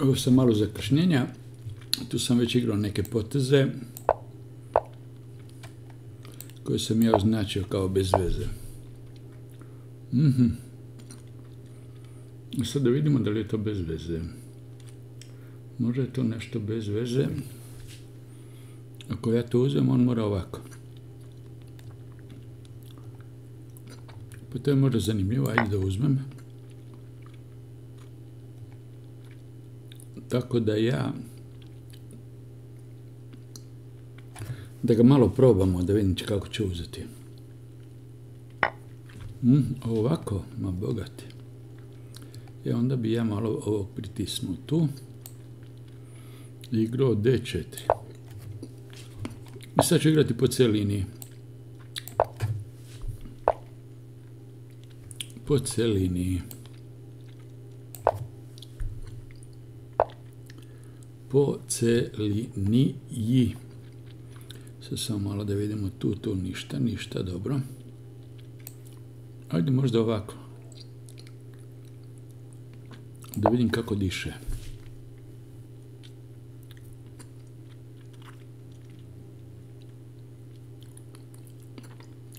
Ovo sam malo zakašnjenja. Tu sam već igrao neke poteze koje sam ja označio kao bez veze. Mhm. Sad da vidimo da li je to bez veze. Možda je to nešto bez veze. Ako ja to uzem, on mora ovako. Pa to je možda zanimljivo, ajde da uzmem. Tako da ja da ga malo probamo da vidim kako će uzeti. Mm, ovako, ma bogati. I e, onda bi ja malo ovo pritisnuo tu. Igrao D4. I sad ću igrati po celini. Po celini. Po celini. Sad samo malo da vidimo tu, tu ništa, ništa, dobro. Ajde možda ovako. Da vidim kako diše.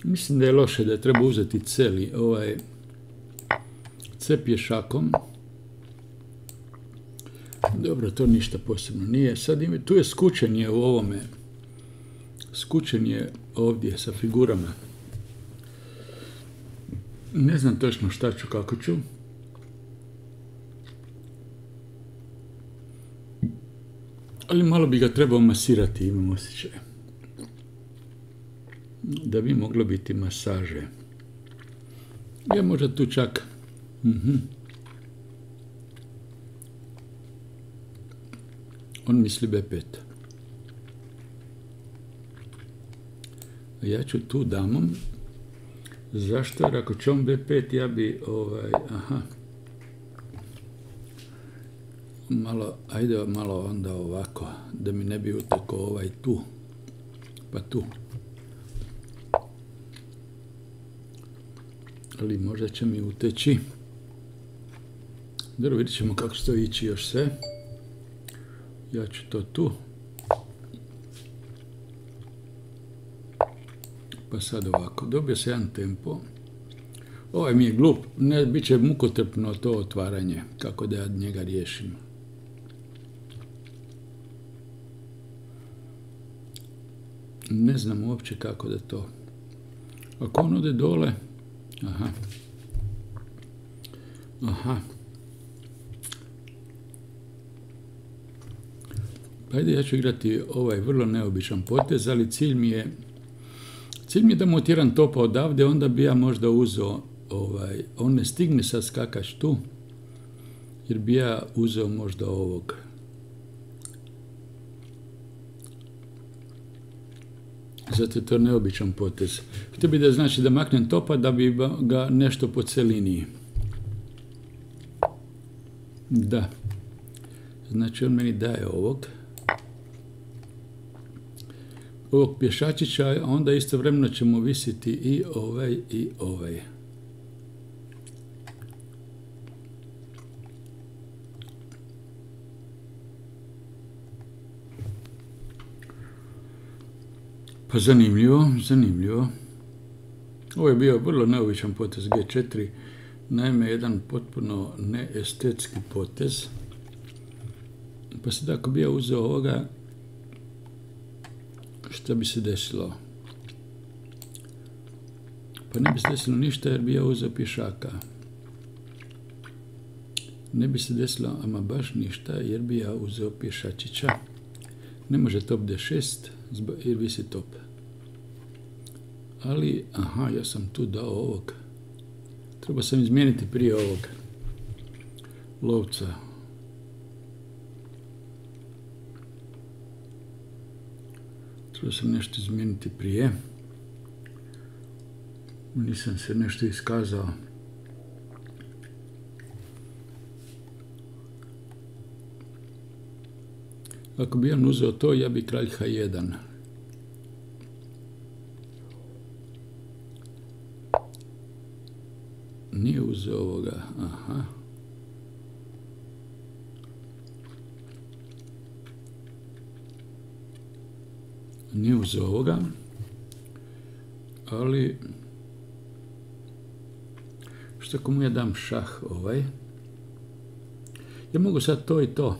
Mislim da je loše da treba uzeti celi ovaj C pješakom. Dobro, to ništa posebno nije. Sad tu je skučenje u ovome. Skučen je ovdje sa figurama. Ne znam točno šta ću, kako ću. Ali malo bi ga trebao masirati, imam osjećaj. Da bi moglo biti masaže. Ja možda tu čak... Mhm. On misli B5. Ja ću tu damom Zašto? Jer ako će on B5, ja bi, ovaj, aha, malo, ajde malo onda ovako, da mi ne bi uteko ovaj tu, pa tu. Ali možda će mi uteći. Dobro, vidjet ćemo kako će to ići još sve. Ja ću to tu. Pa sad ovako, dobio se jedan tempo. Ovaj mi je glup, ne, bit će mukotrpno to otvaranje, kako da ja njega riješim. Ne znam uopće kako da to... Ako on ode dole... Aha. Aha. Ajde, ja ću igrati ovaj vrlo neobičan potez, ali cilj mi je Cilj mi je da mu otjeram topa odavde, onda bi ja možda uzeo, ovaj, on ne stigne sad skakaš tu, jer bi ja uzeo možda ovog. Zato je to neobičan potez. Htio bi da znači da maknem topa da bi ga nešto po celini. Da. Znači on meni daje ovog ovog pješačića, onda istovremeno ćemo visiti i ovaj i ovaj. Pa zanimljivo, zanimljivo. Ovo je bio vrlo neobičan potez G4, naime jedan potpuno neestetski potez. Pa sad ako bi ja uzeo ovoga, što bi se desilo? Pa ne bi se desilo ništa jer bi ja uzeo pješaka. Ne bi se desilo ama baš ništa jer bi ja uzeo pješačića. Ne može top D6 jer visi top. Ali, aha, ja sam tu dao ovog. Treba sam izmijeniti prije ovog lovca. Treba sam nešto izmijeniti prije. Nisam se nešto iskazao. Ako bi on uzeo to, ja bi kralj H1. Nije uzeo ovoga. Aha. Nije uz ovoga. Ali... Što ako mu ja dam šah ovaj? Ja mogu sad to i to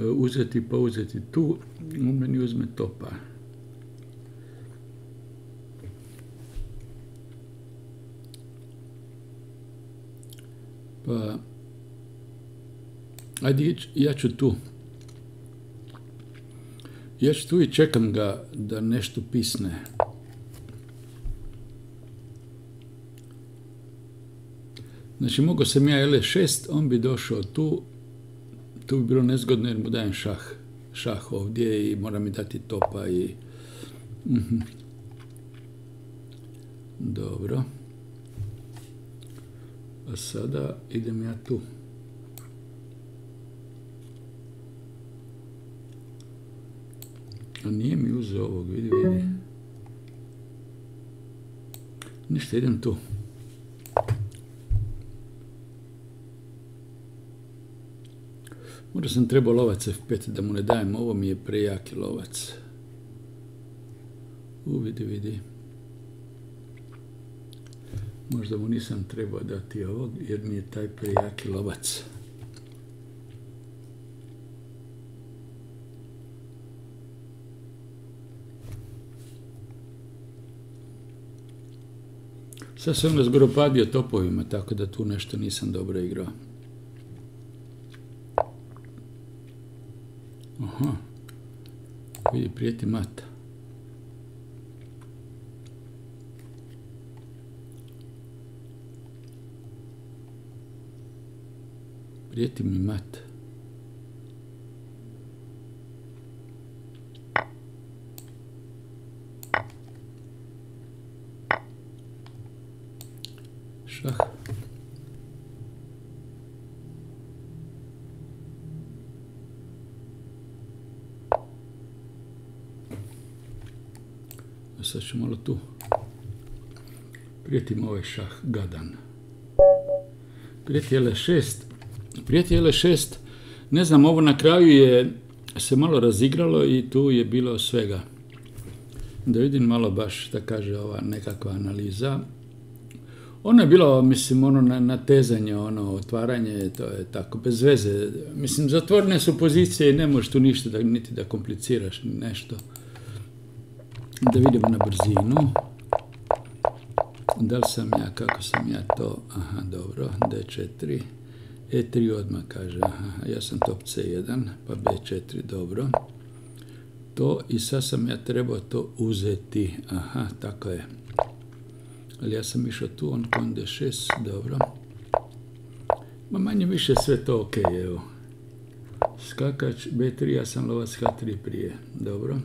e, uzeti pa uzeti tu. On meni uzme to pa. Pa, ajde, ja ću tu. Ja tu i čekam ga da nešto pisne. Znači, mogao sam ja L6, on bi došao tu, tu bi bilo nezgodno jer mu dajem šah, šah ovdje i mora mi dati topa i... Mhm. Dobro. A sada idem ja tu. A nije mi uzeo ovog, vidi, vidi. Ništa, idem tu. Možda sam trebao lovac F5 da mu ne dajem, ovo mi je prejaki lovac. U, vidi, vidi. Možda mu nisam trebao dati ovog, jer mi je taj prejaki lovac. Sad sam razgoropadio topovima, tako da tu nešto nisam dobro igrao. Aha. Vidi, prijeti mata. Prijeti mi mat. Šah. Sad ću malo tu. Prijetim ovaj šah gadan. Prijeti L6. Prijeti L6. Ne znam, ovo na kraju je se malo razigralo i tu je bilo svega. Da vidim malo baš, da kaže ova nekakva analiza. Ono je bilo, mislim, ono natezanje, ono otvaranje, to je tako, bez veze. Mislim, zatvorene su pozicije i ne možeš tu ništa da, niti da kompliciraš nešto. Da vidimo na brzinu. Da li sam ja, kako sam ja to, aha, dobro, D4, E3 odmah kaže, aha, ja sam top C1, pa B4, dobro. To i sad sam ja trebao to uzeti, aha, tako je. Ali ja sam išao tu, on kon D6, dobro. Ma manje više sve to ok, evo. Skakač B3, ja sam lovac H3 prije, dobro.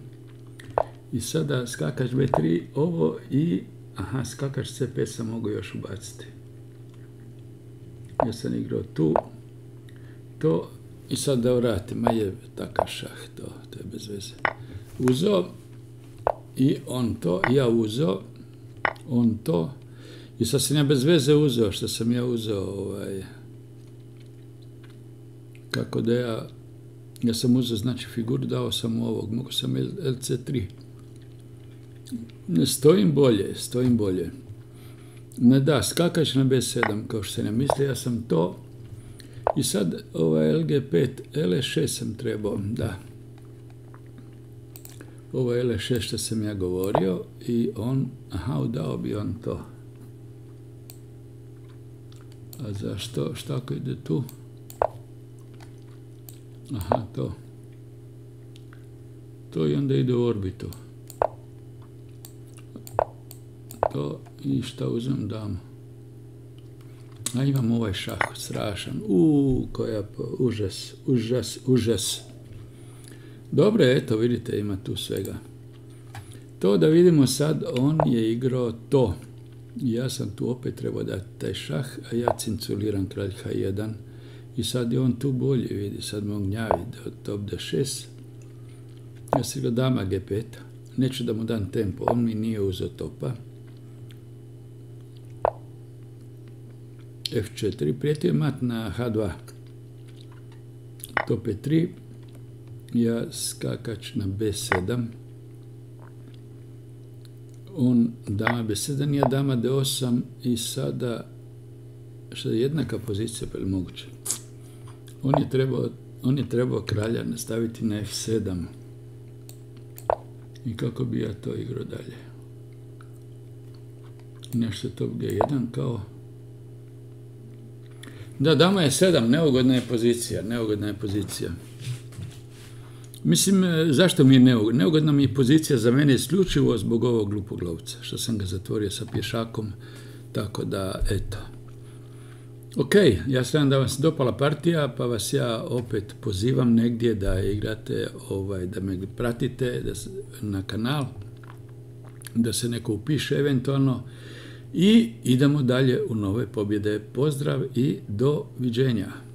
I sada skakač B3, ovo i, aha, skakač C5 sam mogu još ubaciti. Ja sam igrao tu, to, i sad da vratim, ma je takav šah, to, to je bez veze. Uzo, i on to, ja uzo, on to, i sad sam ja bez veze uzeo, što sam ja uzeo, ovaj, kako da ja, ja sam uzeo, znači, figuru, dao sam ovog, mogu sam LC3. Stojim bolje, stojim bolje. Ne da, skakač na B7, kao što se ne misli, ja sam to. I sad ovaj LG5, L6 sam trebao, da. Ovo je L6 što sam ja govorio i on, aha, dao bi on to. A zašto, šta ako ide tu? Aha, to. To i onda ide u orbitu to i šta uzem dam. A imam ovaj šah strašan. Uuu, koja užas, užas, užas. Dobro, eto, vidite, ima tu svega. To da vidimo sad, on je igrao to. Ja sam tu opet trebao dati taj šah, a ja cinculiram kralj H1. I sad je on tu bolje, vidi, sad me gnjavi do top D6. Ja si ga dama G5. Neću da mu dam tempo, on mi nije uzeo topa. F4, prijetio mat na H2, top E3, ja skakač na B7, on dama B7, ja dama D8 i sada što je jednaka pozicija, pa je moguće. On je trebao, on je trebao kralja nastaviti na F7. I kako bi ja to igrao dalje? Nešto top G1 kao... Da, dama je 7, neugodna je pozicija, neugodna je pozicija. Mislim, e, zašto mi je neugodna? Neugodna mi je pozicija za mene isključivo zbog ovog glupog lovca, što sam ga zatvorio sa pješakom, tako da, eto. Ok, ja sam da vam se dopala partija, pa vas ja opet pozivam negdje da igrate, ovaj, da me pratite da na kanal, da se neko upiše eventualno i idemo dalje u nove pobjede. Pozdrav i do viđenja.